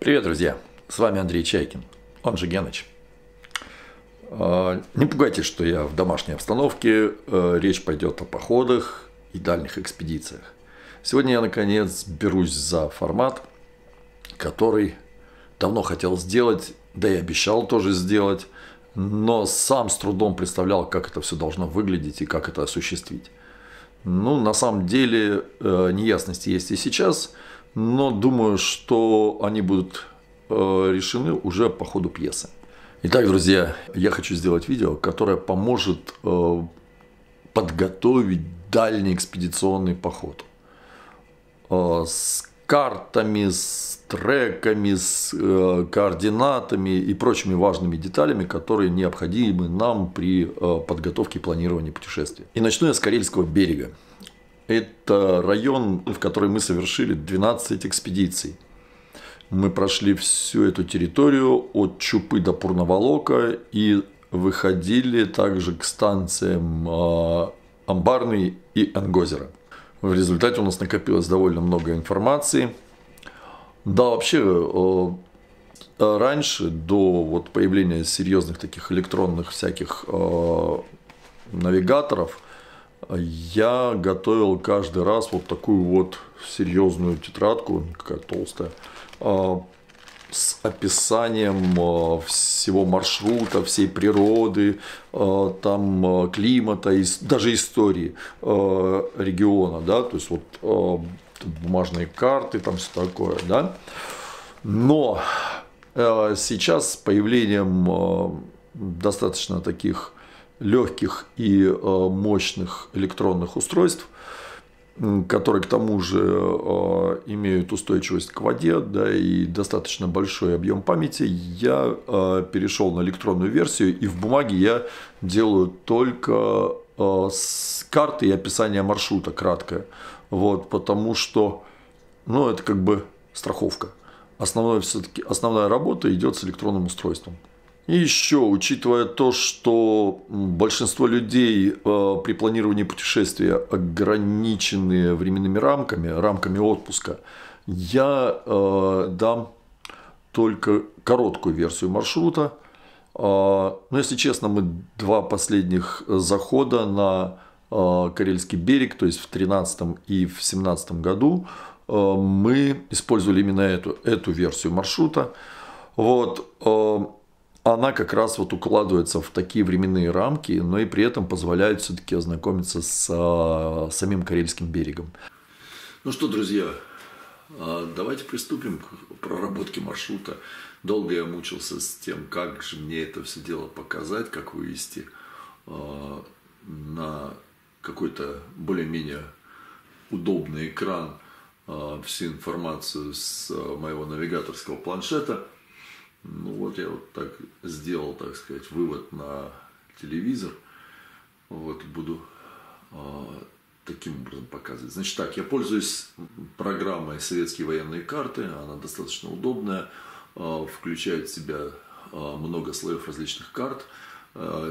Привет, друзья! С вами Андрей Чайкин, он же Геныч. А, не пугайтесь, что я в домашней обстановке. А, речь пойдет о походах и дальних экспедициях. Сегодня я, наконец, берусь за формат, который давно хотел сделать, да и обещал тоже сделать, но сам с трудом представлял, как это все должно выглядеть и как это осуществить. Ну, на самом деле, э, неясности есть и сейчас, но думаю, что они будут э, решены уже по ходу пьесы. Итак, друзья, я хочу сделать видео, которое поможет э, подготовить дальний экспедиционный поход. С картами, с треками, с э, координатами и прочими важными деталями, которые необходимы нам при э, подготовке и планировании путешествия. И начну я с Карельского берега. Это район, в который мы совершили 12 экспедиций. Мы прошли всю эту территорию от Чупы до Пурноволока и выходили также к станциям э, Амбарный и Ангозера. В результате у нас накопилось довольно много информации. Да, вообще, э, раньше, до вот появления серьезных таких электронных всяких э, навигаторов, я готовил каждый раз вот такую вот серьезную тетрадку, какая толстая, э, с описанием всего маршрута, всей природы, там климата, даже истории региона, да, то есть вот бумажные карты, там все такое, да. Но сейчас с появлением достаточно таких легких и мощных электронных устройств – которые к тому же э, имеют устойчивость к воде да, и достаточно большой объем памяти, я э, перешел на электронную версию, и в бумаге я делаю только э, с карты и описание маршрута краткое. Вот, потому что ну, это как бы страховка. Основное, все-таки, основная работа идет с электронным устройством. И еще, учитывая то, что большинство людей э, при планировании путешествия ограничены временными рамками, рамками отпуска, я э, дам только короткую версию маршрута. Э, но, если честно, мы два последних захода на Карельский берег, то есть в 2013 и в 2017 году, мы использовали именно эту, эту версию маршрута. Вот она как раз вот укладывается в такие временные рамки, но и при этом позволяет все-таки ознакомиться с а, самим Карельским берегом. Ну что, друзья, а, давайте приступим к проработке маршрута. Долго я мучился с тем, как же мне это все дело показать, как вывести а, на какой-то более-менее удобный экран всю информацию с моего навигаторского планшета – ну вот я вот так сделал, так сказать, вывод на телевизор. Вот буду э, таким образом показывать. Значит так, я пользуюсь программой «Советские военные карты». Она достаточно удобная, э, включает в себя э, много слоев различных карт.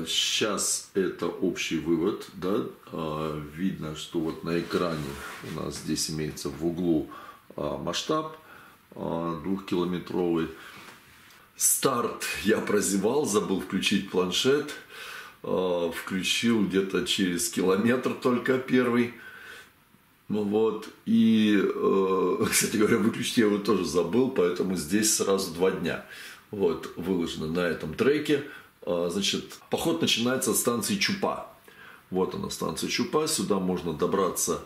Сейчас это общий вывод, да, видно, что вот на экране у нас здесь имеется в углу масштаб двухкилометровый, Старт я прозевал, забыл включить планшет. Э, включил где-то через километр только первый. Ну вот, и, э, кстати говоря, выключить я его тоже забыл, поэтому здесь сразу два дня. Вот, выложено на этом треке. Э, значит, поход начинается от станции Чупа. Вот она, станция Чупа. Сюда можно добраться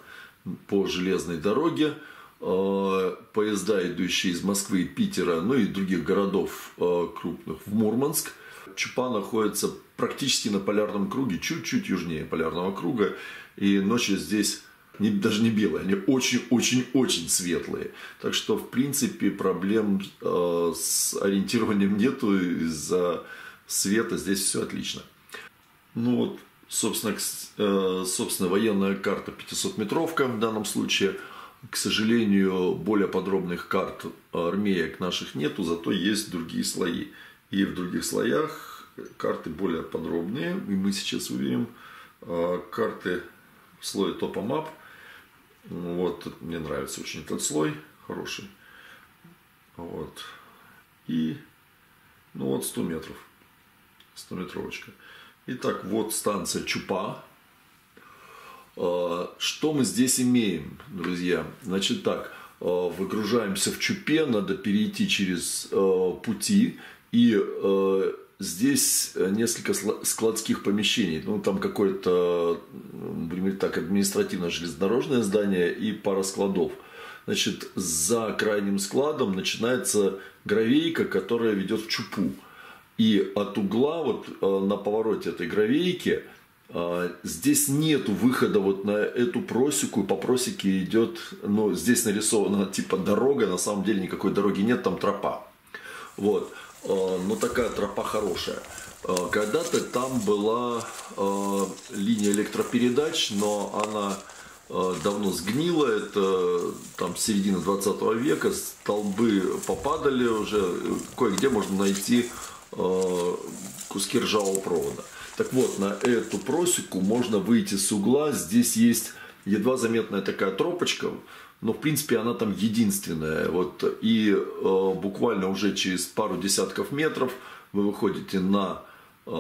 по железной дороге. Э, поезда, идущие из Москвы, Питера, ну и других городов э, крупных в Мурманск. Чупа находится практически на полярном круге, чуть-чуть южнее полярного круга. И ночи здесь не, даже не белые, они очень-очень-очень светлые. Так что, в принципе, проблем э, с ориентированием нету. Из-за света здесь все отлично. Ну вот, собственно, собственно военная карта 500-метровка в данном случае – к сожалению, более подробных карт армеек наших нету, зато есть другие слои. И в других слоях карты более подробные. И мы сейчас увидим а, карты в слое Topomap. Вот, мне нравится очень этот слой, хороший. Вот, и ну вот 100 метров. 100 метровочка. Итак, вот станция Чупа. А, что мы здесь имеем, друзья? Значит так, а, выгружаемся в Чупе, надо перейти через а, пути и здесь несколько складских помещений. Ну, там какое-то, будем говорить так, административно-железнодорожное здание и пара складов. Значит, за крайним складом начинается гравейка, которая ведет в Чупу. И от угла вот э, на повороте этой гравейки э, здесь нету выхода вот на эту просеку, по просеке идет, ну, здесь нарисована типа дорога, на самом деле никакой дороги нет, там тропа. Вот. Э, но такая тропа хорошая. Когда-то там была линия электропередач, но она давно сгнила, это там середина 20 века, столбы попадали уже, кое-где можно найти куски ржавого провода. Так вот, на эту просеку можно выйти с угла. Здесь есть едва заметная такая тропочка, но в принципе она там единственная. Вот, и э, буквально уже через пару десятков метров вы выходите на э,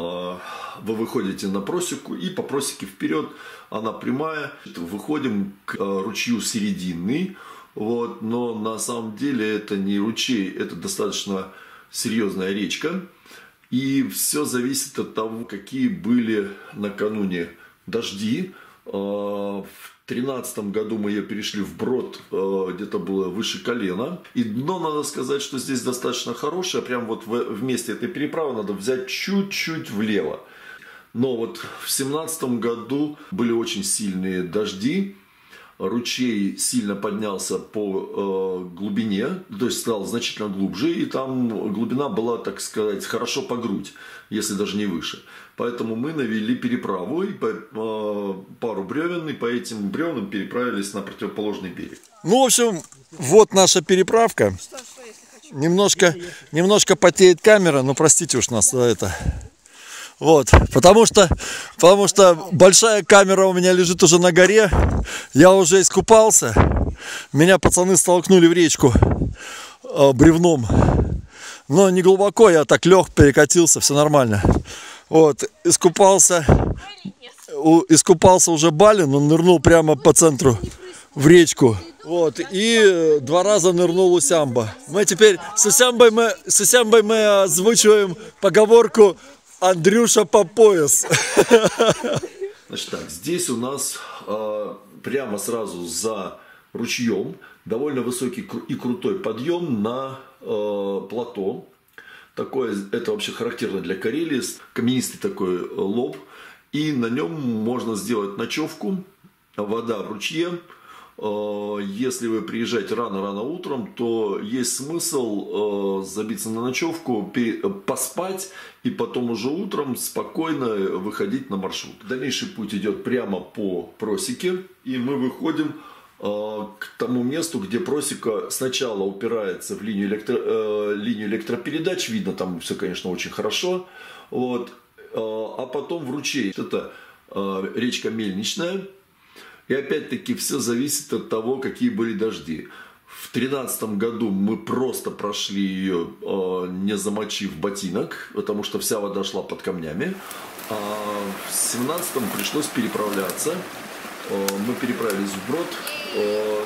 вы выходите на просеку и по просеке вперед, она прямая, выходим к э, ручью серединный, вот, но на самом деле это не ручей, это достаточно серьезная речка, и все зависит от того, какие были накануне дожди. А, в тринадцатом году мы ее перешли в брод, а, где-то было выше колена. И дно, надо сказать, что здесь достаточно хорошее. Прям вот в месте этой переправы надо взять чуть-чуть влево. Но вот в семнадцатом году были очень сильные дожди ручей сильно поднялся по э, глубине, то есть стал значительно глубже, и там глубина была, так сказать, хорошо по грудь, если даже не выше. Поэтому мы навели переправу, и по, э, пару бревен, и по этим бревнам переправились на противоположный берег. Ну, в общем, вот наша переправка. Немножко, немножко потеет камера, но простите уж нас за это. Вот, потому что, потому что большая камера у меня лежит уже на горе. Я уже искупался. Меня пацаны столкнули в речку э, бревном. Но не глубоко, я так лег, перекатился, все нормально. Вот, искупался. Искупался уже Балин, он нырнул прямо по центру в речку. Вот, и два раза нырнул у Сямба. Мы теперь с Усямбой мы, с Усямбой мы озвучиваем поговорку Андрюша по пояс. Значит так, здесь у нас э, прямо сразу за ручьем довольно высокий и крутой подъем на э, плато. Такое, это вообще характерно для Карелии, каменистый такой э, лоб. И на нем можно сделать ночевку, вода в ручье, если вы приезжаете рано-рано утром, то есть смысл э, забиться на ночевку, поспать и потом уже утром спокойно выходить на маршрут. Дальнейший путь идет прямо по просеке, и мы выходим э, к тому месту, где просека сначала упирается в линию, электро, линию электропередач, видно там все, конечно, очень хорошо, вот, а потом в ручей. Это речка Мельничная, и опять-таки все зависит от того, какие были дожди. В тринадцатом году мы просто прошли ее, э, не замочив ботинок, потому что вся вода шла под камнями. А в семнадцатом пришлось переправляться. Э, мы переправились в Брод, э,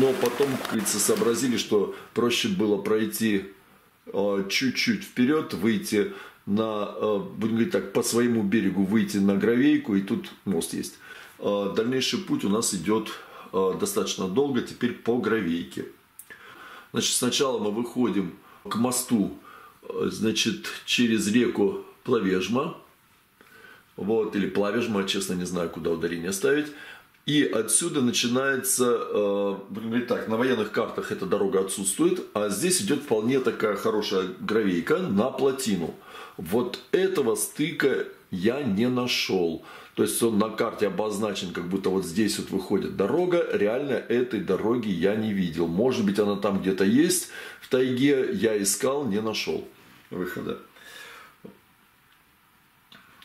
но потом, как сообразили, что проще было пройти чуть-чуть вперед, выйти на, будем говорить так, по своему берегу выйти на Гравейку, и тут мост есть. Э, дальнейший путь у нас идет э, достаточно долго, теперь по гравейке. Значит, сначала мы выходим к мосту, э, значит, через реку Плавежма, вот, или Плавежма, честно не знаю, куда ударение ставить. И отсюда начинается, э, так, на военных картах эта дорога отсутствует, а здесь идет вполне такая хорошая гравейка на плотину. Вот этого стыка я не нашел. То есть он на карте обозначен, как будто вот здесь вот выходит дорога. Реально этой дороги я не видел. Может быть она там где-то есть в тайге. Я искал, не нашел выхода.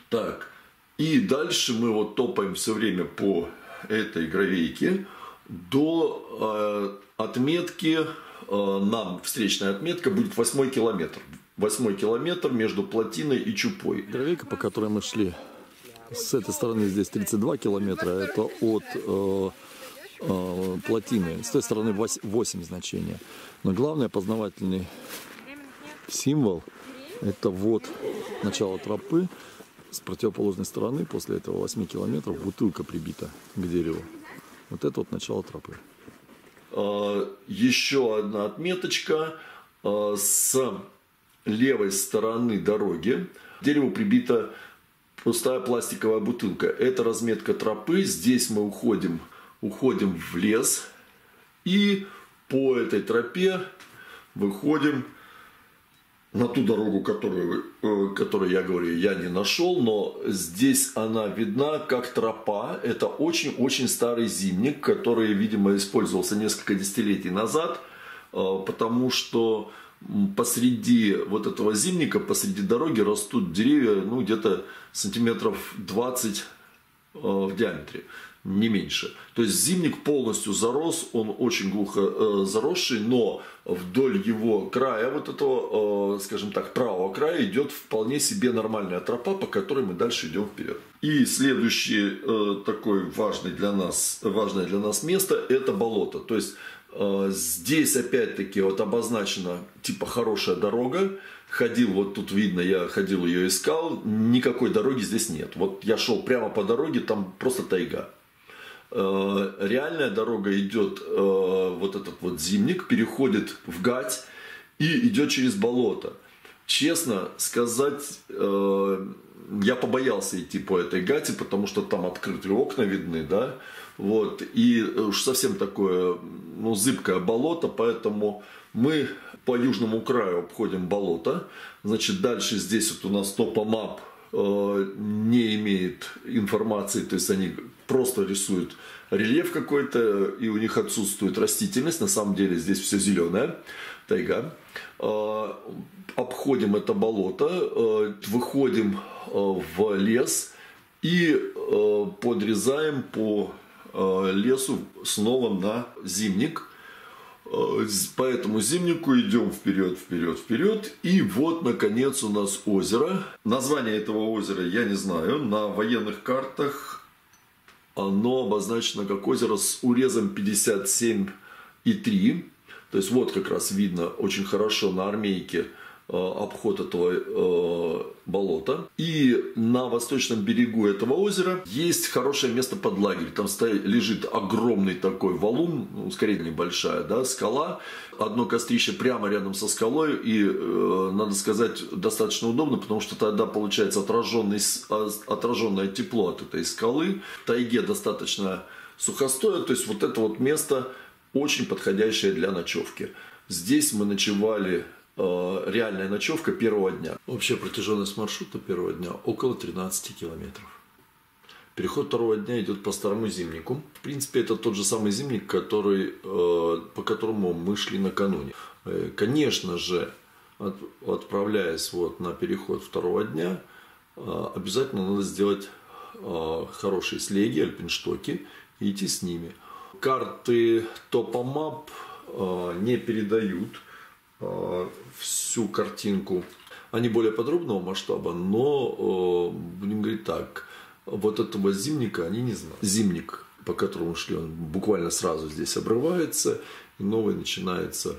Так. И дальше мы вот топаем все время по этой гравейке до э, отметки э, нам встречная отметка будет восьмой километр. Восьмой километр между плотиной и Чупой. Гравейка, по которой мы шли, с этой стороны здесь 32 километра, это от э, э, плотины, с той стороны 8 значения. Но главный познавательный символ это вот начало тропы, с противоположной стороны, после этого 8 километров, бутылка прибита к дереву. Вот это вот начало тропы. А, еще одна отметочка. А, с левой стороны дороги к дереву прибита пустая пластиковая бутылка. Это разметка тропы. Здесь мы уходим, уходим в лес. И по этой тропе выходим на ту дорогу, которую, э, которую я говорю, я не нашел, но здесь она видна как тропа. Это очень-очень старый зимник, который, видимо, использовался несколько десятилетий назад, э, потому что посреди вот этого зимника, посреди дороги растут деревья, ну, где-то сантиметров 20 э, в диаметре не меньше. То есть зимник полностью зарос, он очень глухо э, заросший, но вдоль его края, вот этого, э, скажем так, правого края идет вполне себе нормальная тропа, по которой мы дальше идем вперед. И следующий э, такой важный для нас, важное для нас место – это болото. То есть здесь опять-таки вот обозначена типа хорошая дорога, ходил, вот тут видно, я ходил ее искал, никакой дороги здесь нет. Вот я шел прямо по дороге, там просто тайга. Э, реальная дорога идет, э, вот этот вот зимник, переходит в гать и идет через болото. Честно сказать, э, я побоялся идти по этой гате, потому что там открытые окна видны, да, вот, и уж совсем такое, ну, зыбкое болото, поэтому мы по южному краю обходим болото, значит, дальше здесь вот у нас топомап не имеет информации, то есть они просто рисуют рельеф какой-то, и у них отсутствует растительность. На самом деле здесь все зеленое, тайга. А, обходим это болото, а, выходим а, в лес и подрезаем по лесу снова на зимник. По этому зимнику идем вперед, вперед, вперед. И вот, наконец, у нас озеро. Название этого озера я не знаю. На военных картах оно обозначено как озеро с урезом 57,3. То есть вот как раз видно очень хорошо на армейке Э, обход этого э, болота. И на восточном берегу этого озера есть хорошее место под лагерь. Там стоит, лежит огромный такой валун, ну, скорее небольшая, да, скала. Одно кострище прямо рядом со скалой. И, э, надо сказать, достаточно удобно, потому что тогда получается отраженный, отраженное тепло от этой скалы. В тайге достаточно сухостое. То есть вот это вот место очень подходящее для ночевки. Здесь мы ночевали Э, реальная ночевка первого дня. Общая протяженность маршрута первого дня около 13 километров. Переход второго дня идет по старому зимнику. В принципе, это тот же самый зимник, который, э, по которому мы шли накануне. Э, конечно же, отправляясь вот на переход второго дня, обязательно надо сделать хорошие слеги, альпинштоки и идти с ними. Карты Топомап не передают Э, всю картинку. Они более подробного масштаба, но, э, будем говорить так, вот этого зимника они не знают. Зимник, по которому шли, он буквально сразу здесь обрывается, и новый начинается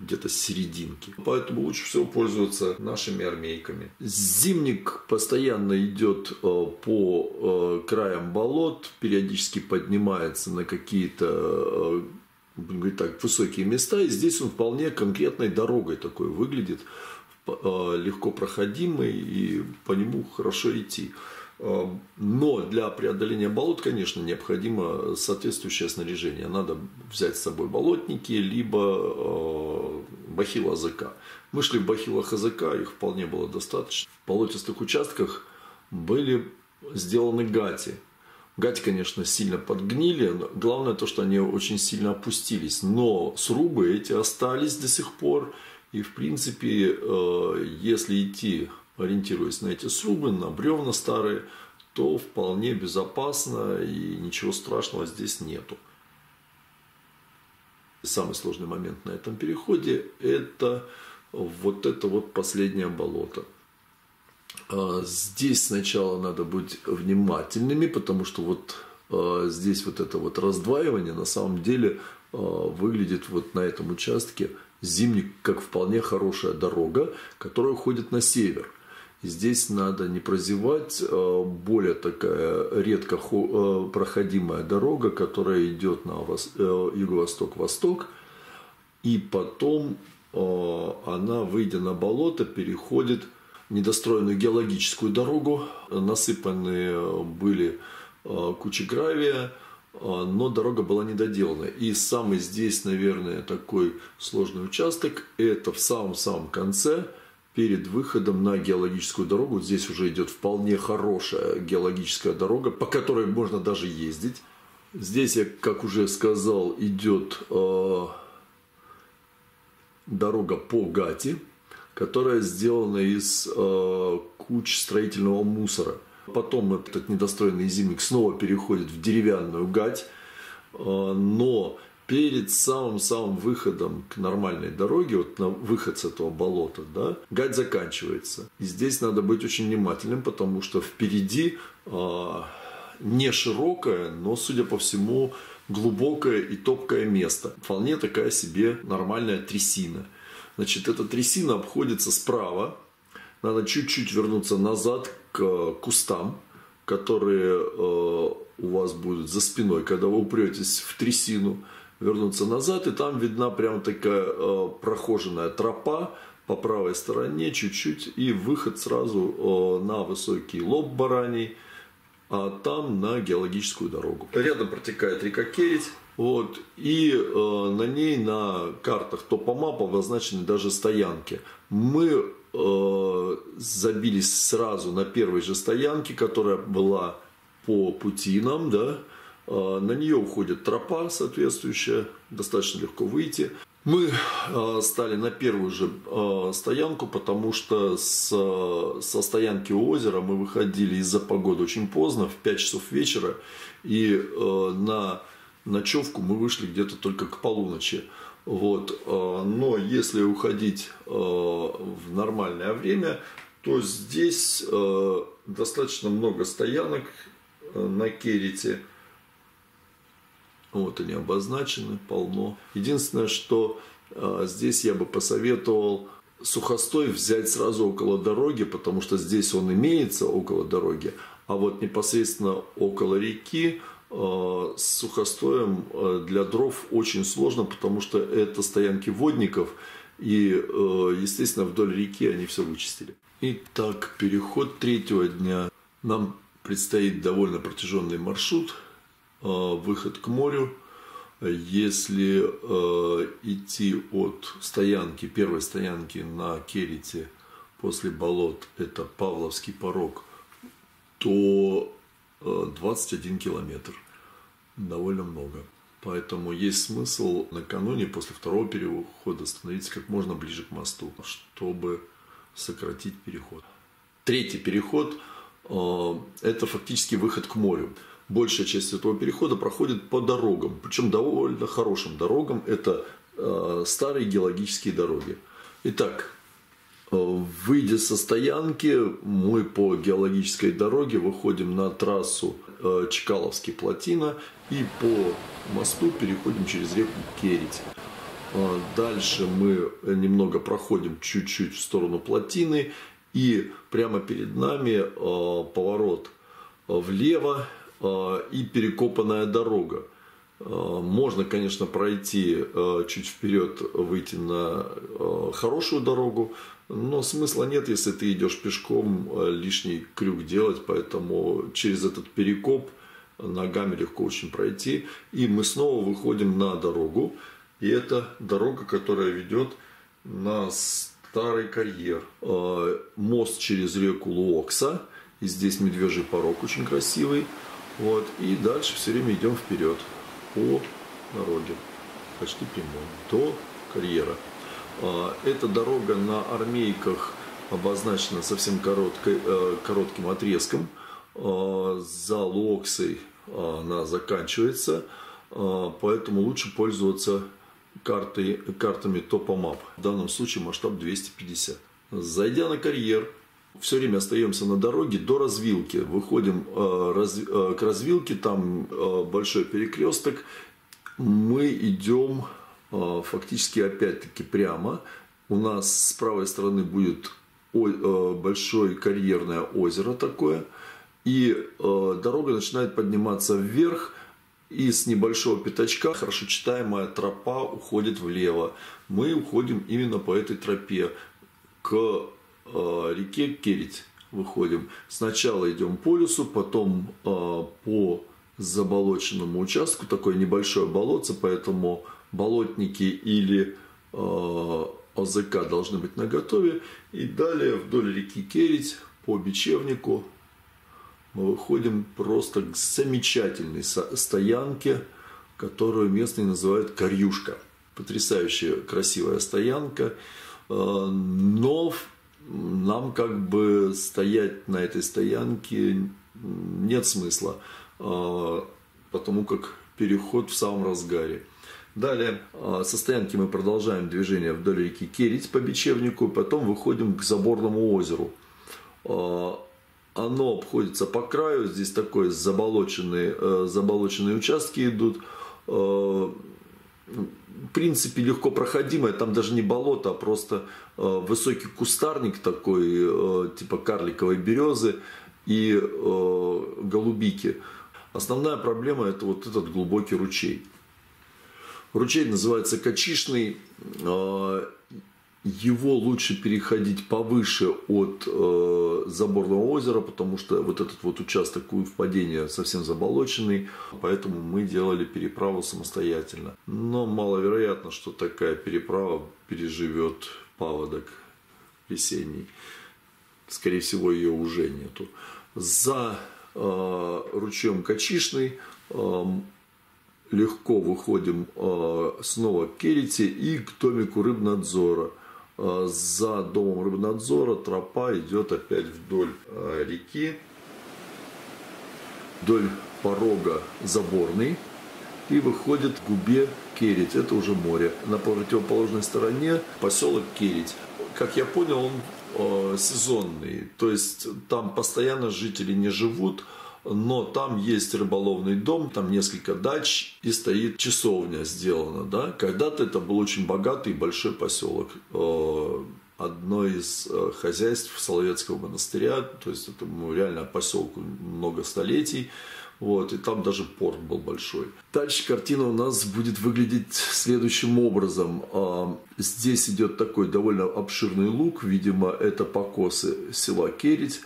где-то серединки. Поэтому лучше всего пользоваться нашими армейками. Зимник постоянно идет э, по краям болот, периодически поднимается на какие-то говорить так, высокие места. И здесь он вполне конкретной дорогой такой выглядит, э, легко проходимый и по нему хорошо идти. Э, но для преодоления болот, конечно, необходимо соответствующее снаряжение. Надо взять с собой болотники, либо э, бахила АЗК. Мы шли в бахилах АЗК, их вполне было достаточно. В болотистых участках были сделаны гати – Гати, конечно, сильно подгнили. Главное то, что они очень сильно опустились. Но срубы эти остались до сих пор. И, в принципе, э, если идти, ориентируясь на эти срубы, на бревна старые, то вполне безопасно и ничего страшного здесь нету. Самый сложный момент на этом переходе – это вот это вот последнее болото. А, здесь сначала надо быть внимательными, потому что вот а, здесь вот это вот раздваивание на самом деле а, выглядит вот на этом участке зимник как вполне хорошая дорога, которая уходит на север. Здесь надо не прозевать более такая редко проходимая дорога, которая идет на э, юго-восток-восток, и потом она, выйдя на болото, переходит недостроенную геологическую дорогу, насыпаны были э, кучи гравия, э, но дорога была недоделана. И самый здесь, наверное, такой сложный участок, это в самом-самом конце, перед выходом на геологическую дорогу. Вот здесь уже идет вполне хорошая геологическая дорога, по которой можно даже ездить. Здесь, я, как уже сказал, идет э, дорога по Гати, которая сделана из э, куч строительного мусора. Потом этот недостроенный зимник снова переходит в деревянную гать, э, но перед самым-самым выходом к нормальной дороге, вот на выход с этого болота, да, гать заканчивается. И здесь надо быть очень внимательным, потому что впереди э, не широкое, но, судя по всему, глубокое и топкое место. Вполне такая себе нормальная трясина. Значит, эта трясина обходится справа. Надо чуть-чуть вернуться назад к кустам, которые э, у вас будут за спиной, когда вы упретесь в трясину. Вернуться назад, и там видна прям такая э, прохоженная тропа по правой стороне чуть-чуть, и выход сразу э, на высокий лоб бараний – а там на геологическую дорогу. Рядом протекает река Керить, вот, и э, на ней на картах топомап обозначены даже стоянки. Мы э, забились сразу на первой же стоянке, которая была по пути нам, да, на нее уходит тропа соответствующая, достаточно легко выйти. Мы э, стали на первую же э, стоянку, потому что с, со стоянки у озера мы выходили из-за погоды очень поздно, в 5 часов вечера, и э, на ночевку мы вышли где-то только к полуночи. Вот. Но если уходить в нормальное время, то здесь достаточно много стоянок на Керите – вот они обозначены, полно. Единственное, что э, здесь я бы посоветовал сухостой взять сразу около дороги, потому что здесь он имеется около дороги, а вот непосредственно около реки э, с сухостоем э, для дров очень сложно, потому что это стоянки водников, и, э, естественно, вдоль реки они все вычистили. Итак, переход третьего дня. Нам предстоит довольно протяженный маршрут – выход к морю. Если э, идти от стоянки, первой стоянки на Керите после болот, это Павловский порог, то 21 э, километр. Довольно много. Поэтому есть смысл накануне, после второго перехода, становиться как можно ближе к мосту, чтобы сократить переход. Третий переход – это фактически выход к морю большая часть этого перехода проходит по дорогам, причем довольно хорошим дорогам. Это э, старые геологические дороги. Итак, э, выйдя со стоянки, мы по геологической дороге выходим на трассу э, Чкаловский плотина и по мосту переходим через реку Керить. Э, дальше мы немного проходим чуть-чуть в сторону плотины и прямо перед нами поворот влево и перекопанная дорога. Э, можно, конечно, пройти э, чуть вперед, выйти на хорошую дорогу, но смысла нет, если ты идешь пешком, лишний крюк делать, поэтому через этот перекоп ногами легко очень пройти. И мы снова выходим на дорогу, и это дорога, которая ведет на старый карьер. Мост через реку Луокса, и здесь медвежий порог очень красивый. Вот, и дальше все время идем вперед по дороге, почти прямой, до карьера. А, эта дорога на армейках обозначена совсем короткой, э, коротким отрезком. А, за Локсой она заканчивается, а, поэтому лучше пользоваться картой, картами Topomap. В данном случае масштаб 250. Зайдя на карьер, все время остаемся на дороге до развилки. Выходим э, раз, э, к развилке, там э, большой перекресток. Мы идем э, фактически опять-таки прямо. У нас с правой стороны будет о, э, большое карьерное озеро такое. И э, дорога начинает подниматься вверх. И с небольшого пятачка хорошо читаемая тропа уходит влево. Мы уходим именно по этой тропе к реке Керить выходим. Сначала идем по лесу, потом э, по заболоченному участку, такое небольшое болотце, поэтому болотники или э, ОЗК должны быть наготове. И далее вдоль реки Керить по бечевнику мы выходим просто к замечательной стоянке, которую местные называют Корюшка. Потрясающая красивая стоянка, но нам как бы стоять на этой стоянке нет смысла, а, потому как переход в самом разгаре. Далее а, со стоянки мы продолжаем движение вдоль реки Керить по Бечевнику, потом выходим к Заборному озеру. А, оно обходится по краю, здесь такой заболоченные, э, заболоченные участки идут в принципе, легко проходимая. Там даже не болото, а просто э, высокий кустарник такой, э, типа карликовой березы и э, голубики. Основная проблема это вот этот глубокий ручей. Ручей называется Качишный его лучше переходить повыше от э, заборного озера, потому что вот этот вот участок впадения совсем заболоченный, поэтому мы делали переправу самостоятельно. Но маловероятно, что такая переправа переживет паводок весенний. Скорее всего, ее уже нету. За э, ручьем Качишный э, легко выходим э, снова к Керите и к домику рыбнадзора – за домом рыбнадзора тропа идет опять вдоль э, реки, вдоль порога Заборный и выходит к губе Керить, это уже море. На противоположной стороне поселок Керить. Как я понял, он э, сезонный, то есть там постоянно жители не живут, но там есть рыболовный дом, там несколько дач и стоит часовня сделана. Да? Когда-то это был очень богатый и большой поселок э, одно из э, хозяйств Соловецкого монастыря, то есть это ну, реально поселку много столетий, вот, и там даже порт был большой. Дальше картина у нас будет выглядеть следующим образом. А, здесь идет такой довольно обширный луг, видимо, это покосы села Керить.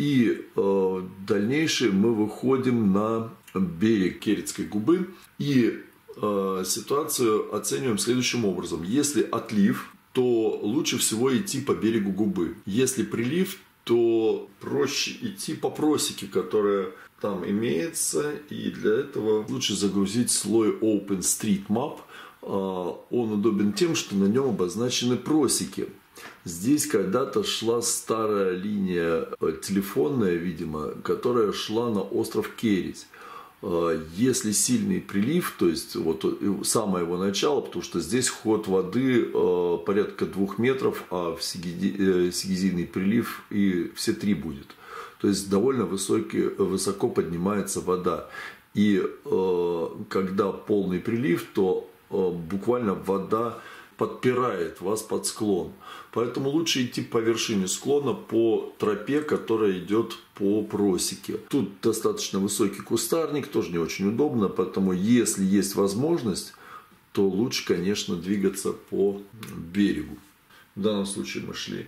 И э, дальнейшее мы выходим на берег Керецкой губы и э, ситуацию оцениваем следующим образом. Если отлив, то лучше всего идти по берегу губы. Если прилив, то проще идти по просеке, которая там имеется. И для этого лучше загрузить слой OpenStreetMap. Э, он удобен тем, что на нем обозначены просеки. Здесь когда-то шла старая линия э, телефонная, видимо, которая шла на остров Керить. Э, если сильный прилив, то есть вот э, самое его начало, потому что здесь ход воды порядка двух метров, а в сигизийный прилив и все три будет. То есть довольно высокий, высоко поднимается вода. И когда полный прилив, то буквально вода подпирает вас под склон. Поэтому лучше идти по вершине склона по тропе, которая идет по просеке. Тут достаточно высокий кустарник, тоже не очень удобно, поэтому если есть возможность, то лучше, конечно, двигаться по берегу. В данном случае мы шли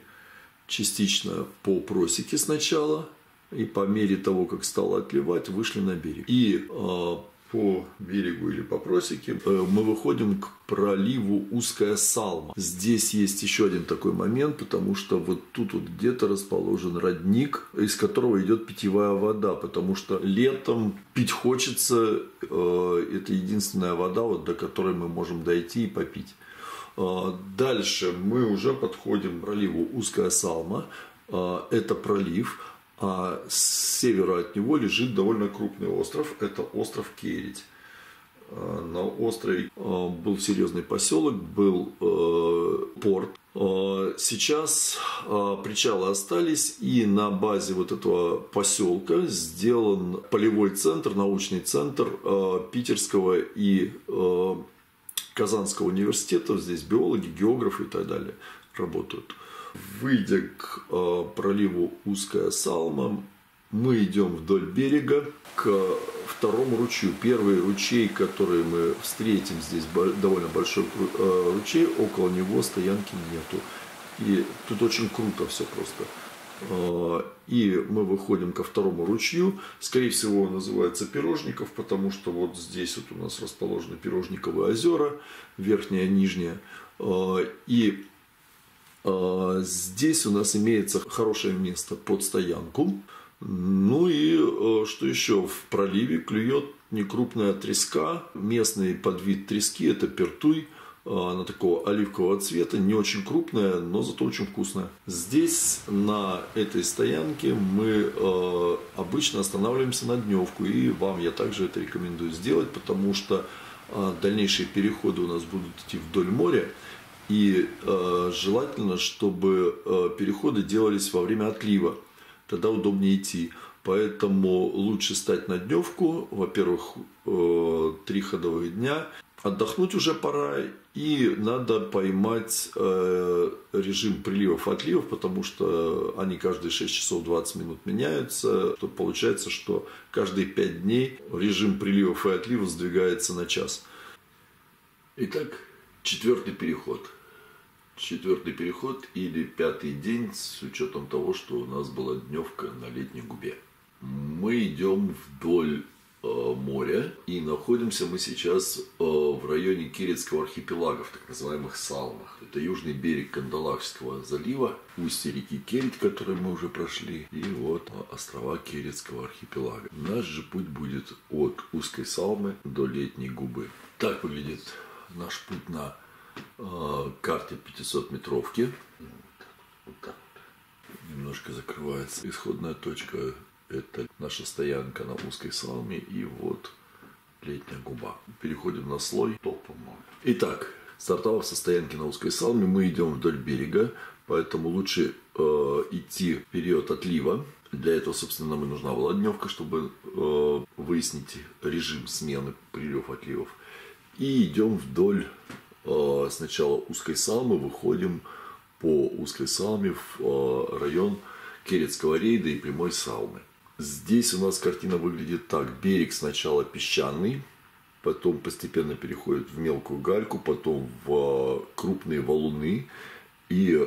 частично по просеке сначала, и по мере того, как стало отливать, вышли на берег. И э, по берегу или по просеке, э, мы выходим к проливу Узкая Салма. Здесь есть еще один такой момент, потому что вот тут вот где-то расположен родник, из которого идет питьевая вода, потому что летом пить хочется, э, это единственная вода, вот, до которой мы можем дойти и попить. Э, дальше мы уже подходим к проливу Узкая Салма. Это пролив а с севера от него лежит довольно крупный остров. Это остров Керить. А, на острове э, был серьезный поселок, был э, порт. Э, сейчас причалы остались, и на базе вот этого поселка сделан полевой центр, научный центр Питерского и Казанского университета. Здесь биологи, географы и так далее работают. Выйдя к э, проливу Узкая Салма, мы идем вдоль берега к второму ручью. Первый ручей, который мы встретим здесь, довольно большой э, ручей, около него стоянки нету. И тут очень круто все просто. Э, и мы выходим ко второму ручью. Скорее всего, он называется Пирожников, потому что вот здесь вот у нас расположены Пирожниковые озера, верхняя, нижняя. Э, и здесь у нас имеется хорошее место под стоянку. Ну и э, что еще? В проливе клюет некрупная треска. Местный подвид трески – это пертуй. Э, она такого оливкового цвета, не очень крупная, но зато очень вкусная. Здесь, на этой стоянке, мы э, обычно останавливаемся на дневку. И вам я также это рекомендую сделать, потому что э, дальнейшие переходы у нас будут идти вдоль моря. И э, желательно, чтобы э, переходы делались во время отлива тогда удобнее идти. Поэтому лучше стать на дневку. Во-первых, э, три ходовых дня. Отдохнуть уже пора. И надо поймать э, режим приливов отливов, потому что они каждые 6 часов 20 минут меняются. То получается, что каждые 5 дней режим приливов и отливов сдвигается на час. Итак, четвертый переход – четвертый переход или пятый день с учетом того, что у нас была дневка на летней губе. Мы идем вдоль э, моря и находимся мы сейчас э, в районе Кирецкого архипелага, в так называемых Салмах. Это южный берег Кандалакского залива, устье реки Керить, который мы уже прошли, и вот острова Керецкого архипелага. Наш же путь будет от узкой Салмы до летней губы. Так выглядит наш путь на Э, карте 500 метровки. Вот так Немножко закрывается. Исходная точка – это наша стоянка на узкой салме. И вот летняя губа. Переходим на слой топа Итак, стартовав со стоянки на узкой салме, мы идем вдоль берега. Поэтому лучше э, идти в период отлива. Для этого, собственно, нам и нужна была дневка, чтобы э, выяснить режим смены прилив отливов. И идем вдоль сначала узкой Салмы выходим по узкой Салме в э, район Керецкого рейда и прямой Салмы. Здесь у нас картина выглядит так. Берег сначала песчаный, потом постепенно переходит в мелкую гальку, потом в э, крупные валуны. И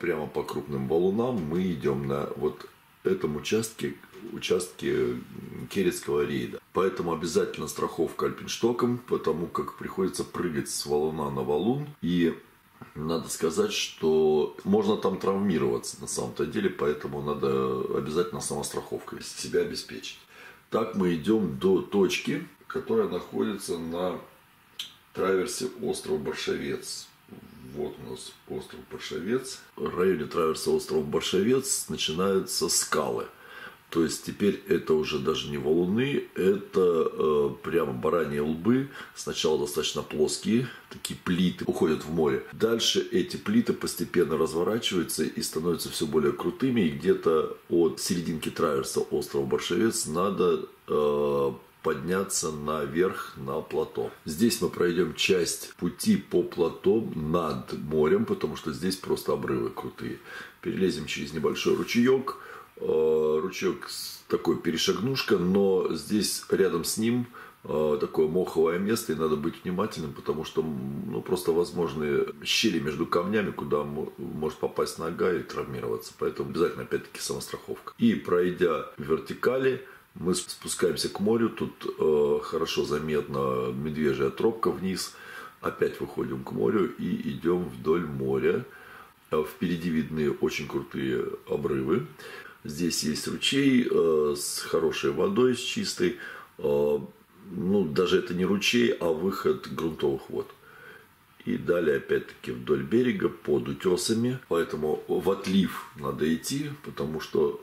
прямо по крупным валунам мы идем на вот этом участке, участке Керецкого рейда. Поэтому обязательно страховка альпинштоком, потому как приходится прыгать с валуна на валун. И надо сказать, что можно там травмироваться на самом-то деле, поэтому надо обязательно самостраховкой себя обеспечить. Так мы идем до точки, которая находится на траверсе острова Баршавец. Вот у нас остров Баршавец. В районе траверса острова Баршавец начинаются скалы. То есть теперь это уже даже не валуны, это э, прямо бараньи лбы. Сначала достаточно плоские, такие плиты уходят в море. Дальше эти плиты постепенно разворачиваются и становятся все более крутыми. И где-то от серединки траверса острова Баршавец надо э, подняться наверх на плато. Здесь мы пройдем часть пути по плато над морем, потому что здесь просто обрывы крутые. Перелезем через небольшой ручеек. Э, ручеек такой перешагнушка, но здесь рядом с ним э, такое моховое место, и надо быть внимательным, потому что ну, просто возможны щели между камнями, куда может попасть нога и травмироваться. Поэтому обязательно, опять-таки, самостраховка. И пройдя вертикали, мы спускаемся к морю, тут э, хорошо заметна медвежья тропка вниз. Опять выходим к морю и идем вдоль моря. Э, впереди видны очень крутые обрывы. Здесь есть ручей э, с хорошей водой, с чистой. Э, ну, даже это не ручей, а выход грунтовых вод. И далее, опять-таки, вдоль берега, под утесами. Поэтому в отлив надо идти, потому что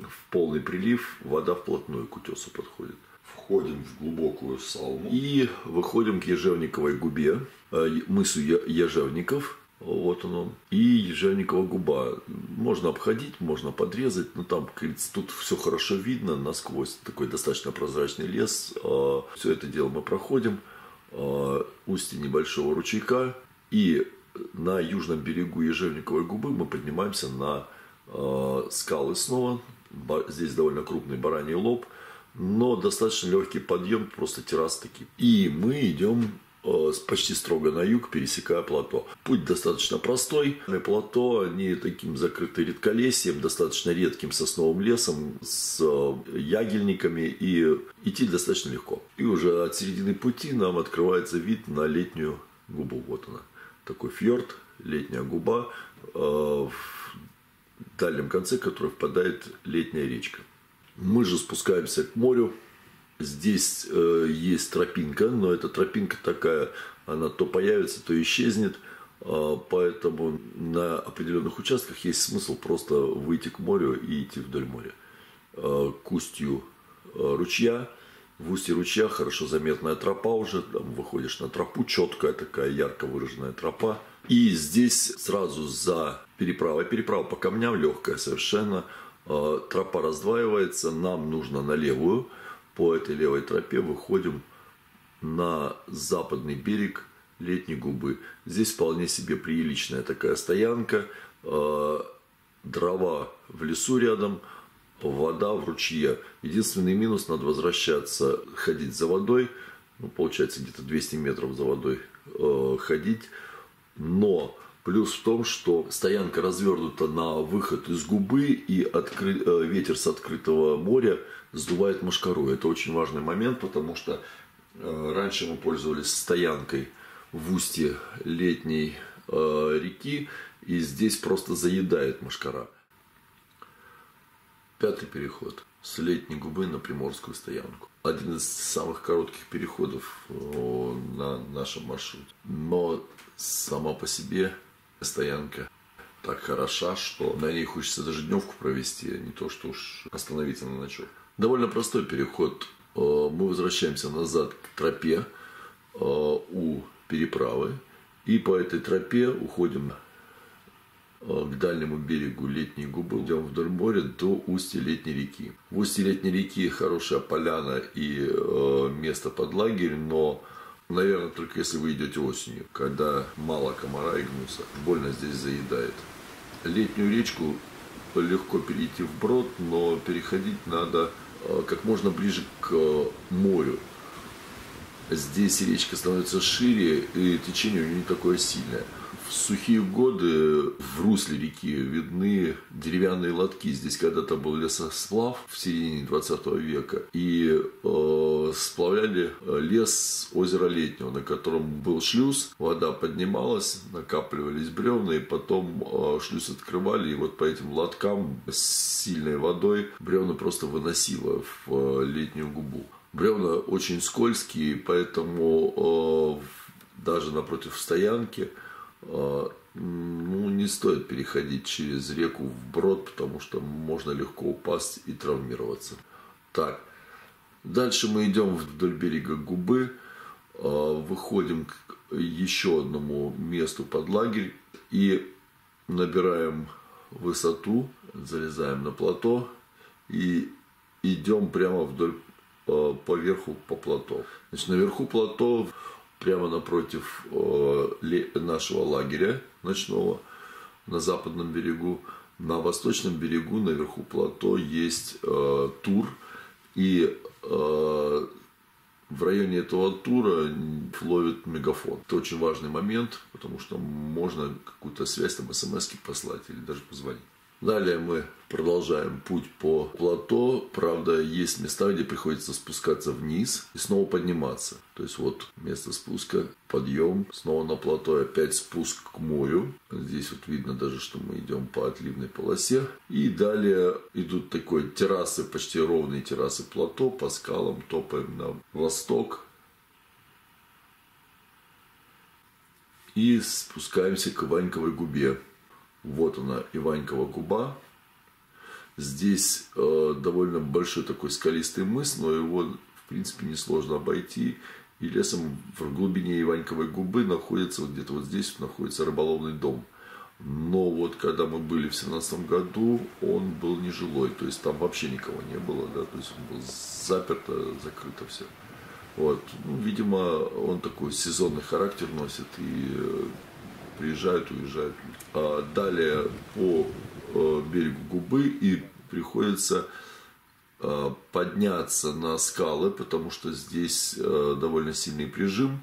э, в полный прилив вода вплотную к утесу подходит. входим в глубокую салму и выходим к Ежевниковой губе, э, мысу Ежевников. Вот он, И Ежевникова губа. Можно обходить, можно подрезать. Но там, как говорится, тут все хорошо видно насквозь. Такой достаточно прозрачный лес. Э, все это дело мы проходим. Э, устье небольшого ручейка. И на южном берегу Ежевниковой губы мы поднимаемся на скалы снова. Здесь довольно крупный бараний лоб но достаточно легкий подъем, просто террас таки. И мы идем почти строго на юг, пересекая плато. Путь достаточно простой. Плато, они таким закрыты редколесьем, достаточно редким сосновым лесом, с э, ягельниками, и идти достаточно легко. И уже от середины пути нам открывается вид на летнюю губу. Вот она. Такой фьорд, летняя губа, э, в дальнем конце которой впадает летняя речка. Мы же спускаемся к морю. Здесь э, есть тропинка, но эта тропинка такая, она то появится, то исчезнет. Э, поэтому на определенных участках есть смысл просто выйти к морю и идти вдоль моря. Э, к устью э, ручья. В устье ручья хорошо заметная тропа уже. Там выходишь на тропу, четкая такая ярко выраженная тропа. И здесь сразу за переправой, переправа по камням легкая совершенно – тропа раздваивается, нам нужно на левую. По этой левой тропе выходим на западный берег Летней Губы. Здесь вполне себе приличная такая стоянка. Э, дрова в лесу рядом, вода в ручье. Единственный минус, надо возвращаться, ходить за водой. Ну, получается, где-то 200 метров за водой э, ходить. Но Плюс в том, что стоянка развернута на выход из губы, и откры... Э, ветер с открытого моря сдувает мошкару. Это очень важный момент, потому что э, раньше мы пользовались стоянкой в устье летней э, реки, и здесь просто заедает мошкара. Пятый переход с летней губы на приморскую стоянку. Один из самых коротких переходов на нашем маршруте. Но сама по себе стоянка так хороша, что на ней хочется даже дневку провести, а не то, что уж остановиться на ночевку. Довольно простой переход. Э, мы возвращаемся назад к тропе э, у переправы. И по этой тропе уходим э, к дальнему берегу летней губы, идем вдоль моря до устья летней реки. В устье летней реки хорошая поляна и место под лагерь, но Наверное, только если вы идете осенью, когда мало комара и гнуса. Больно здесь заедает. Летнюю речку легко перейти вброд, но переходить надо как можно ближе к э, морю. Здесь речка становится шире, и течение у нее не такое сильное. В сухие годы в русле реки видны деревянные лотки. Здесь когда-то был лесосплав в середине 20 века. И э, сплавляли э, лес озера Летнего, на котором был шлюз. Вода поднималась, накапливались бревна, и потом э, шлюз открывали. И вот по этим лоткам с сильной водой бревна просто выносило в э, летнюю губу. Бревна очень скользкие, поэтому э, даже напротив стоянки – ну, не стоит переходить через реку вброд, потому что можно легко упасть и травмироваться. Так, дальше мы идем вдоль берега Губы, а, выходим к еще одному месту под лагерь и набираем высоту, залезаем на плато и идем прямо вдоль а, по верху по плато. Значит, наверху плато прямо напротив э, нашего лагеря ночного на западном берегу. На восточном берегу, наверху плато, есть э, тур. И э, в районе этого тура ловит мегафон. Это очень важный момент, потому что можно какую-то связь, там, смс послать или даже позвонить. Далее мы продолжаем путь по плато. Правда, есть места, где приходится спускаться вниз и снова подниматься. То есть вот место спуска, подъем, снова на плато, опять спуск к морю. Здесь вот видно даже, что мы идем по отливной полосе. И далее идут такой террасы, почти ровные террасы плато. По скалам топаем на восток. И спускаемся к Ваньковой губе. Вот она, Иванькова губа. Здесь э, довольно большой такой скалистый мыс, но его в принципе, несложно обойти. И лесом в глубине Иваньковой губы находится, вот где-то вот здесь находится рыболовный дом. Но вот когда мы были в семнадцатом году, он был нежилой, то есть там вообще никого не было, да, то есть он был заперто, закрыто все. Вот, ну, видимо, он такой сезонный характер носит и э, приезжают, уезжают. А далее по э, берегу Губы и приходится э, подняться на скалы, потому что здесь э, довольно сильный прижим,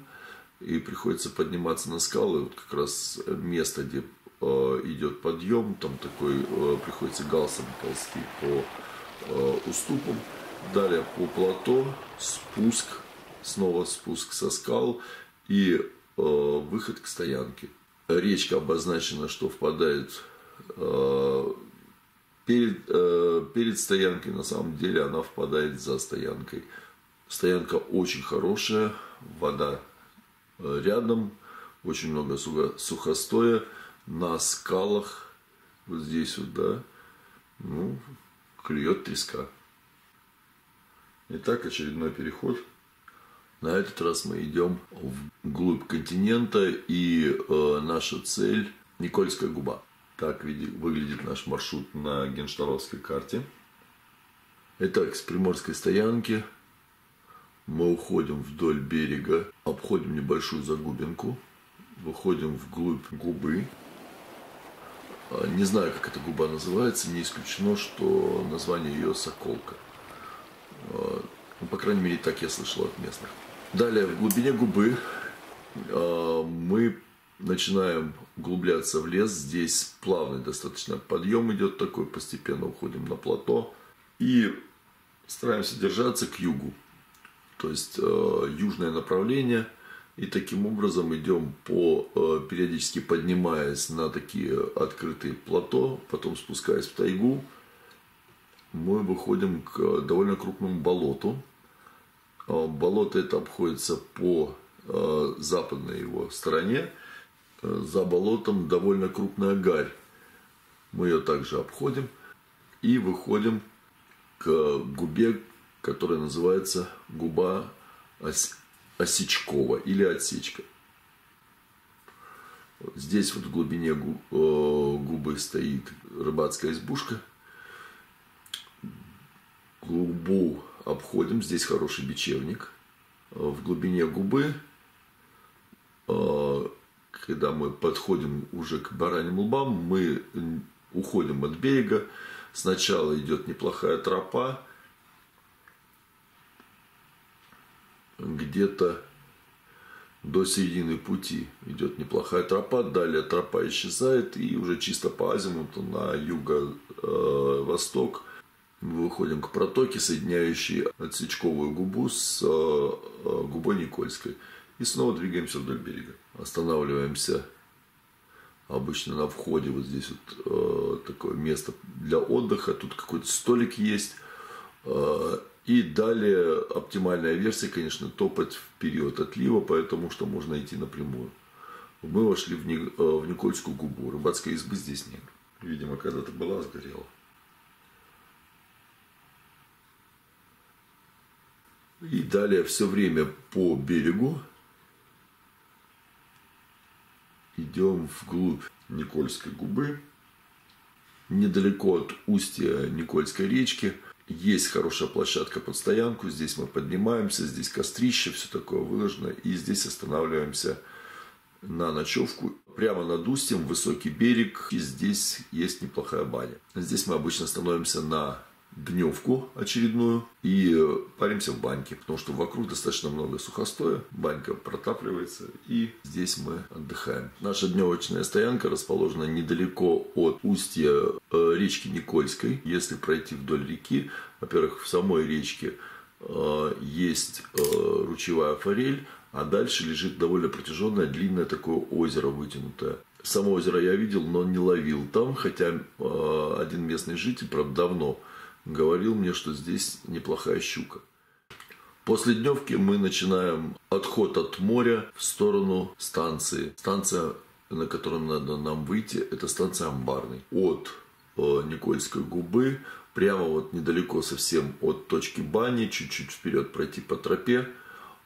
и приходится подниматься на скалы. Вот как раз место, где э, идет подъем, там такой приходится галсом ползти по уступам. Далее по плато, спуск, снова спуск со скал и выход к стоянке. Речка обозначена, что впадает перед, э, перед стоянкой, на самом деле, она впадает за стоянкой. Стоянка очень хорошая, вода э, рядом, очень много сухо, сухостоя на скалах, вот здесь вот, да, ну, клюет треска. Итак, очередной переход. На этот раз мы идем вглубь континента, и э, наша цель – Никольская губа. Так выглядит наш маршрут на генштабовской карте. Итак, с Приморской стоянки мы уходим вдоль берега, обходим небольшую загубинку, выходим вглубь губы. А, не знаю, как эта губа называется, не исключено, что название ее Соколка. А, ну, по крайней мере, так я слышал от местных. Далее, в глубине губы мы начинаем углубляться в лес. Здесь плавный достаточно подъем идет такой, постепенно уходим на плато. И стараемся держаться к югу. То есть э, южное направление. И таким образом идем по, э, периодически поднимаясь на такие открытые плато, потом спускаясь в тайгу, мы выходим к довольно крупному болоту. Болото это обходится по э, западной его стороне за болотом довольно крупная гарь. Мы ее также обходим и выходим к губе, которая называется губа ос Осечкова или отсечка. Здесь вот в глубине э, губы стоит рыбацкая избушка. Губу обходим, здесь хороший бечевник. В глубине губы э, когда мы подходим уже к бараньим лбам, мы уходим от берега. Сначала идет неплохая тропа, где-то до середины пути идет неплохая тропа, далее тропа исчезает, и уже чисто по азимуту на юго-восток мы выходим к протоке, соединяющей отсечковую губу с э, э, губой Никольской. И снова двигаемся вдоль берега. Останавливаемся обычно на входе. Вот здесь вот э, такое место для отдыха. Тут какой-то столик есть. Э, и далее оптимальная версия, конечно, топать в период отлива, потому что можно идти напрямую. Мы вошли в, Ни, э, в Никольскую губу. Рыбацкой избы здесь нет. Видимо, когда-то была, сгорела. И далее все время по берегу идем вглубь Никольской губы. Недалеко от устья Никольской речки есть хорошая площадка под стоянку. Здесь мы поднимаемся, здесь кострище, все такое выложено. И здесь останавливаемся на ночевку. Прямо над устьем высокий берег. И здесь есть неплохая баня. Здесь мы обычно становимся на дневку очередную и э, паримся в баньке, потому что вокруг достаточно много сухостоя, банька протапливается и здесь мы отдыхаем. Наша дневочная стоянка расположена недалеко от устья э, речки Никольской. Если пройти вдоль реки, во-первых, в самой речке э, есть ручевая форель, а дальше лежит довольно протяженное, длинное такое озеро вытянутое. Само озеро я видел, но не ловил там, хотя один местный житель, правда, давно говорил мне, что здесь неплохая щука. После дневки мы начинаем отход от моря в сторону станции. Станция, на которую надо нам выйти, это станция Амбарный. От э, Никольской губы прямо вот недалеко совсем от точки бани, чуть-чуть вперед пройти по тропе.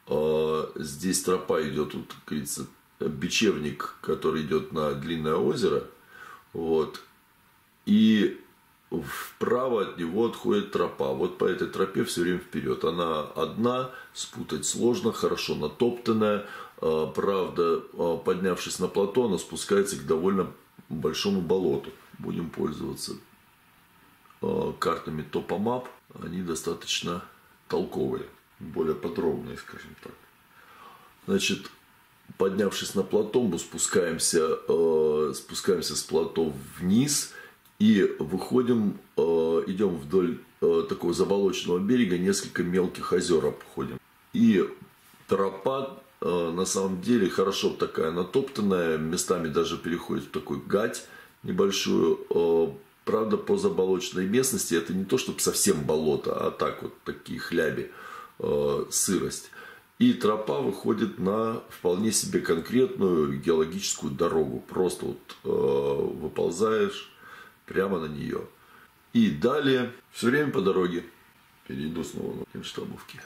А, здесь тропа идет, вот, как говорится, бечевник, который идет на длинное озеро. Вот. И вправо от него отходит тропа. Вот по этой тропе все время вперед. Она одна, спутать сложно, хорошо натоптанная. А, правда, а, поднявшись на плато, она спускается к довольно большому болоту. Будем пользоваться а, картами Topomap. Они достаточно толковые, более подробные, скажем так. Значит, поднявшись на плато, мы спускаемся, спускаемся с плато вниз – и выходим, э, идем вдоль э, такого заболоченного берега, несколько мелких озер обходим. И тропа э, на самом деле хорошо такая натоптанная, местами даже переходит в такой гать небольшую. Правда, по заболоченной местности это не то, чтобы совсем болото, а так вот такие хляби, сырость. И тропа выходит на вполне себе конкретную геологическую дорогу. Просто вот выползаешь прямо на нее. И далее, все время по дороге, перейду снова на Кенштабовки.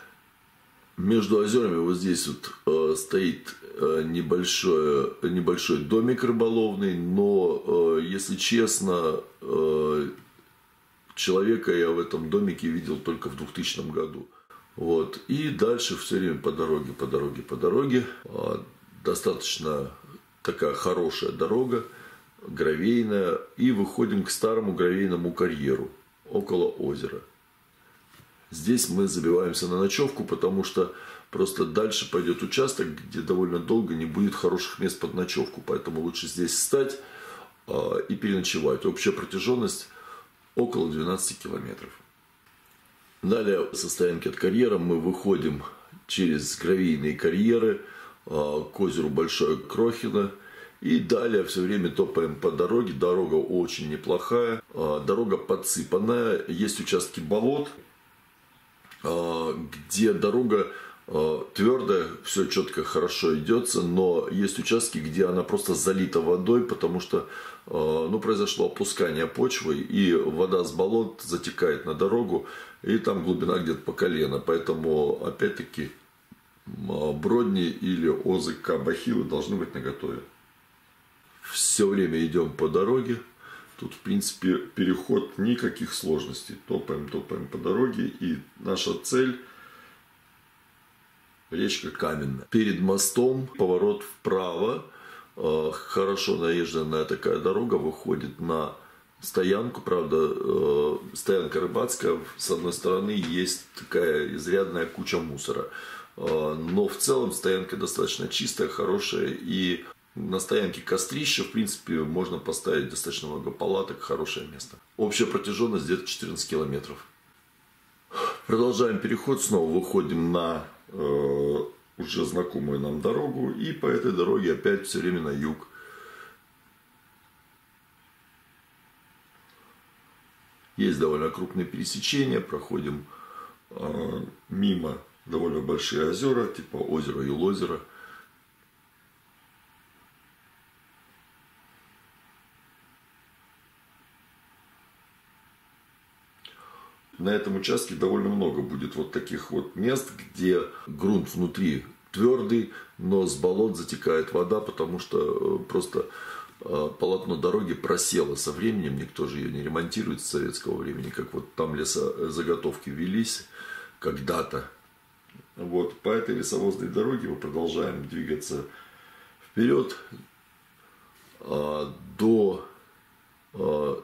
Между озерами вот здесь вот э, стоит э, небольшой, небольшой домик рыболовный, но, э, если честно, э, человека я в этом домике видел только в 2000 году. Вот. И дальше все время по дороге, по дороге, по дороге. Э, достаточно такая хорошая дорога гравийная, и выходим к старому гравийному карьеру около озера. Здесь мы забиваемся на ночевку, потому что просто дальше пойдет участок, где довольно долго не будет хороших мест под ночевку. Поэтому лучше здесь встать э, и переночевать. Общая протяженность около 12 километров. Далее со стоянки от карьера мы выходим через гравийные карьеры э, к озеру Большое Крохино – и далее все время топаем по дороге. Дорога очень неплохая. А, дорога подсыпанная. Есть участки болот, а, где дорога а, твердая, все четко, хорошо идется, но есть участки, где она просто залита водой, потому что ну, произошло опускание почвы, и вода с болот затекает на дорогу, и там глубина где-то по колено. Поэтому, опять-таки, бродни или ОЗК бахилы должны быть наготове все время идем по дороге. Тут, в принципе, переход никаких сложностей. Топаем, топаем по дороге. И наша цель речка Каменная. Перед мостом поворот вправо. Э, хорошо наезженная такая дорога выходит на стоянку, правда, э, стоянка рыбацкая, с одной стороны есть такая изрядная куча мусора, э, но в целом стоянка достаточно чистая, хорошая и на стоянке Кострища, в принципе, можно поставить достаточно много палаток, хорошее место. Общая протяженность где-то 14 километров. Продолжаем переход, снова выходим на э, уже знакомую нам дорогу. И по этой дороге опять все время на юг. Есть довольно крупные пересечения, проходим э, мимо довольно большие озера, типа озера Юлозера. На этом участке довольно много будет вот таких вот мест, где грунт внутри твердый, но с болот затекает вода, потому что э, просто э, полотно дороги просело со временем, никто же ее не ремонтирует с советского времени, как вот там лесозаготовки велись когда-то. Вот по этой лесовозной дороге мы продолжаем двигаться вперед а, до а,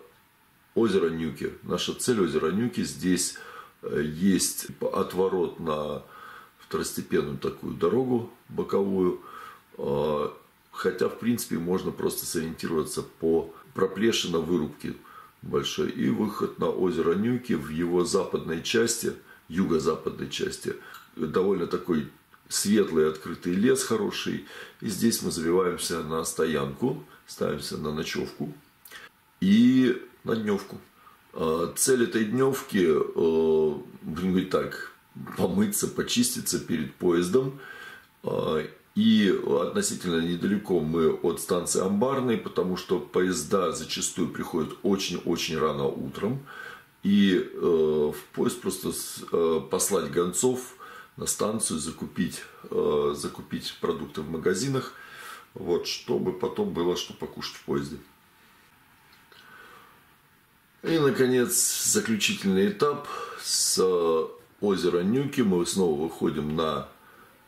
озеро Нюки. Наша цель озеро Нюки. Здесь э, есть отворот на второстепенную такую дорогу боковую. А, хотя, в принципе, можно просто сориентироваться по проплешине вырубки большой. И выход на озеро Нюки в его западной части, юго-западной части, довольно такой светлый открытый лес хороший. И здесь мы забиваемся на стоянку, ставимся на ночевку. И на дневку. А, цель этой дневки, э, будем говорить так, помыться, почиститься перед поездом. А, и относительно недалеко мы от станции Амбарной, потому что поезда зачастую приходят очень-очень рано утром. и э, в поезд просто э, послать гонцов на станцию, закупить, закупить продукты в магазинах, вот, чтобы потом было что покушать в поезде. И, наконец, заключительный этап. С озера Нюки мы снова выходим на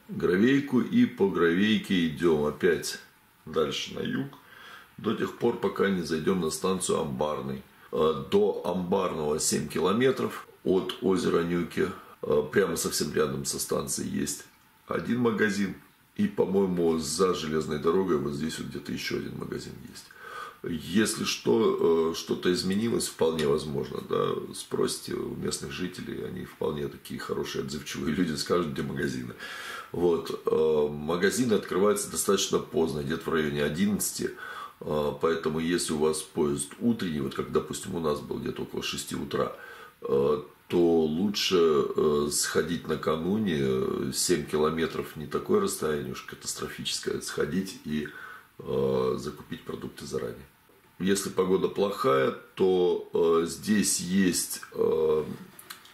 Гравейку и по Гравейке идем опять дальше на юг до тех пор, пока не зайдем на станцию Амбарный. Э, до Амбарного 7 километров от озера Нюки. Э, прямо совсем рядом со станцией есть один магазин. И, по-моему, за железной дорогой вот здесь вот где-то еще один магазин есть. Если что, э, что-то изменилось, вполне возможно, да, спросите у местных жителей, они вполне такие хорошие, отзывчивые люди, скажут, где магазины. Вот, магазины открываются достаточно поздно, где-то в районе 11, а, поэтому, если у вас поезд утренний, вот как, допустим, у нас был где-то около 6 утра, то лучше э, сходить накануне, 7 километров не такое расстояние уж катастрофическое, сходить и закупить продукты заранее. Если погода плохая, то э, здесь есть э,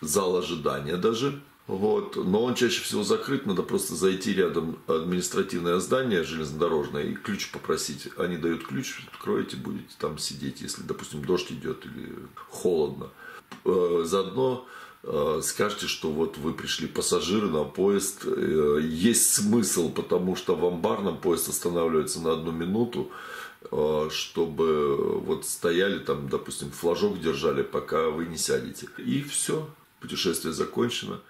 зал ожидания даже, вот. Но он чаще всего закрыт, надо просто зайти рядом административное здание железнодорожное и ключ попросить. Они дают ключ, откроете, будете там сидеть, если, допустим, дождь идет или холодно. Э, заодно э, скажете, что вот вы пришли пассажиры на поезд. Э, есть смысл, потому что в амбарном поезд останавливается на одну минуту, чтобы вот стояли там, допустим, флажок держали, пока вы не сядете. И все, путешествие закончено.